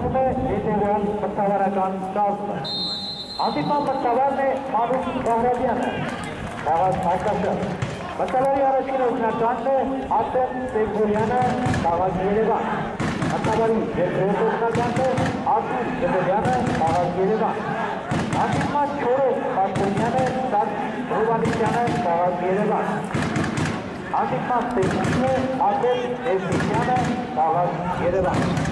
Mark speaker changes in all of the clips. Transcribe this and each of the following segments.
Speaker 1: Ում է հետևյան մտավարական կազմը։ Հանդիպան մտավարն է Մանուկ Բահրամյանը, քաղաք Հայկաշը։ Մտավարի առաջին օգնականն է Արտեմ Տեգորյանը, քաղաք Երևան։ Մտավարի երկրորդ օգնականն է Արտուր Գևորյանը, քաղաք Երևան։ Հանդիպան չորրորդ Խաչոնյանը, Սարգիս Հովանեսյանը, քաղաք Երևան։ Հանդիպան տեխնիկն է Արտեմ Էվգենյանը, քաղաք Երևան։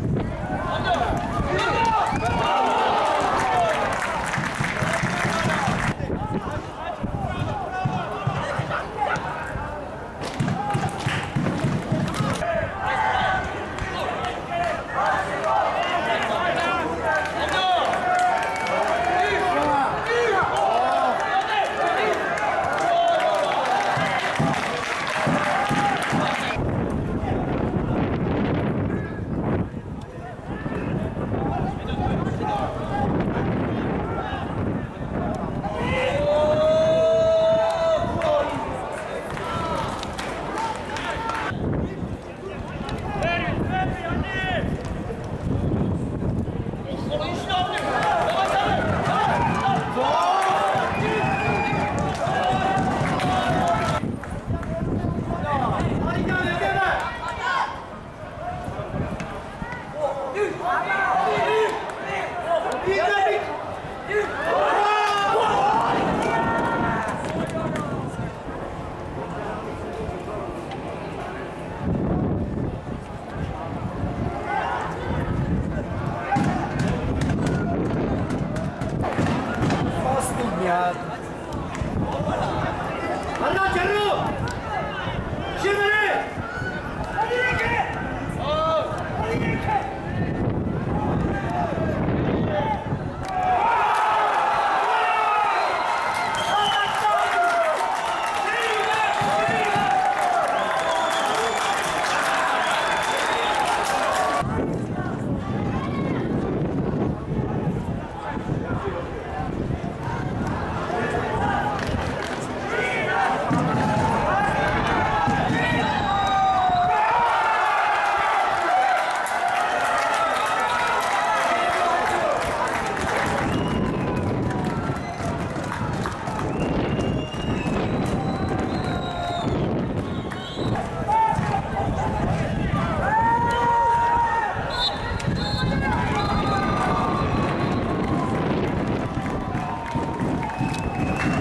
Speaker 2: Ya. Allah jeru.